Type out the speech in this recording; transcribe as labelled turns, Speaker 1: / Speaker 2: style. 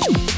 Speaker 1: Bye.